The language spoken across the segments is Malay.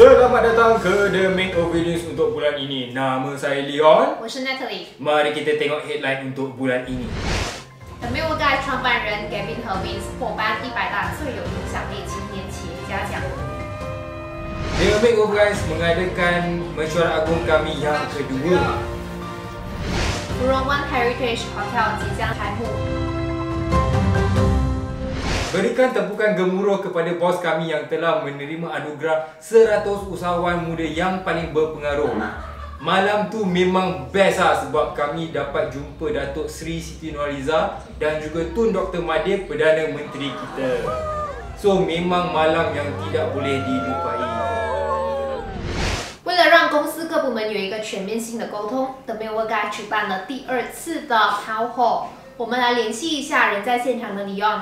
Selamat datang ke The Makeover News untuk bulan ini. Nama saya Leon. 我是 Natalie。 Mari kita tengok headline untuk bulan ini. The Mail Guy 创办人 Gavin 和 Vince 获颁一百大最有影响力青年企业家奖。 The Makeover Guys mengadakan mesyuarat agung kami yang kedua. Room One Heritage Hotel 即将开幕。 Berikan tepukan gemuruh kepada bos kami yang telah menerima anugerah 100 usahawan muda yang paling berpengaruh. Malam tu memang best lah sebab kami dapat jumpa Datuk Sri Siti Nurhaliza dan juga Tun Dr. Mahathir Perdana Menteri kita. So memang malam yang tidak boleh dilupai. 为了让公司各部门有一个全面性的沟通，The Mail Guy 举办了第二次的 Town Hall。我们来联系一下人在现场的 Leon。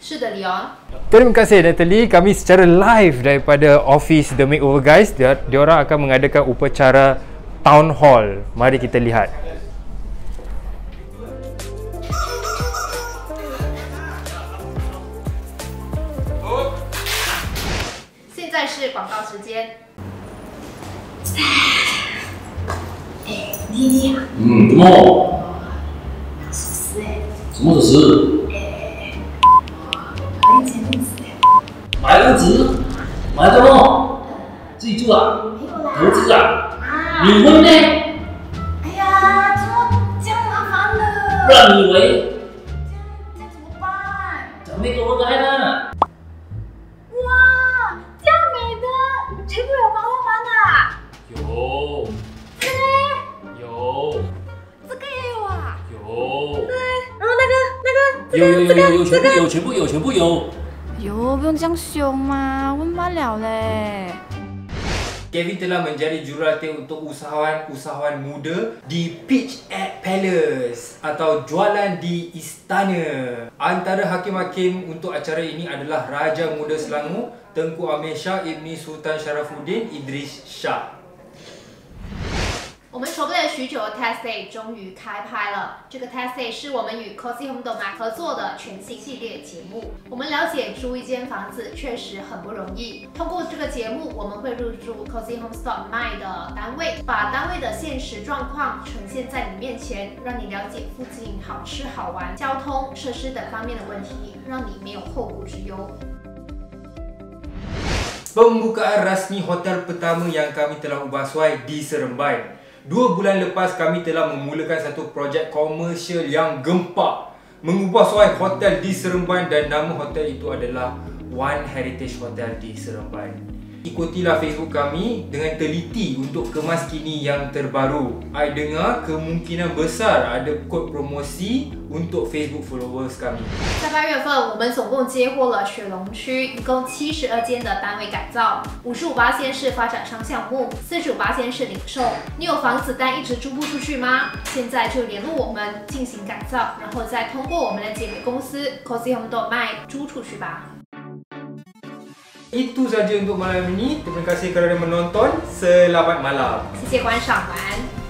是的，Leon。 Terima kasih Natalie. Kami secara live daripada office The Makeover Guys. Dia, dia orang akan mengadakan upacara town hall. Mari kita lihat. 现在是广告时间。丽丽啊，嗯，怎么？属实哎，什么指 买房子？买什么？记住啊？投资啊？啊离婚呢？哎呀，怎么这样麻烦呢？不然你以为这样这样怎么办？咱没给我改呢？哇，这样美的，全部有包装完的。有这？有这个也有啊。有对然后那个那个有有有有有全部有全部有全部有。哟，不用这样凶嘛，问罢了嘞。 Kevin telah menjadi jurulatih untuk usahawan-usahawan muda di Pitch at Palace atau jualan di istana. Antara hakim-hakim untuk acara ini adalah Raja Muda Selangor, Tengku Amir Shah Ibni Sultan Sharafuddin Idris Shah. 我们筹备了许久的 Test Day 终于开拍了。这个 Test Day 是我们与 Cozy Home d o m a 合作的全新系列节目。我们了解租一间房子确实很不容易。通过这个节目，我们会入驻 Cozy Home Store 卖的单位，把单位的现实状况呈现在你面前，让你了解附近好吃好玩、交通设施等方面的问题，让你没有后顾之忧。Pembukaan rasmi hotel pertama yang kami telah ubah suai di Seremban. Dua bulan lepas kami telah memulakan satu projek komersial yang gempak mengubah suai hotel di Seremban dan nama hotel itu adalah One Heritage Hotel di Seremban. Ikutilah Facebook kami dengan teliti untuk kemas kini yang terbaru. I dengar kemungkinan besar ada kod promosi untuk Facebook followers kami. 在八月份，我们总共接获了雪龙区一共七十二间的单位改造，五十五八间是发展商项目，四十五八间是零售。你有房子但一直租不出去吗？现在就联络我们进行改造，然后再通过我们的姐妹公司 Cozy Home 都卖租出去吧。Itu saja untuk malam ini. Terima kasih kerana menonton. Selamat malam. 谢谢观赏完。